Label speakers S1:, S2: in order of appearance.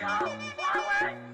S1: 加油华为